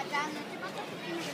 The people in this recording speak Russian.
Да, да, но ты потом...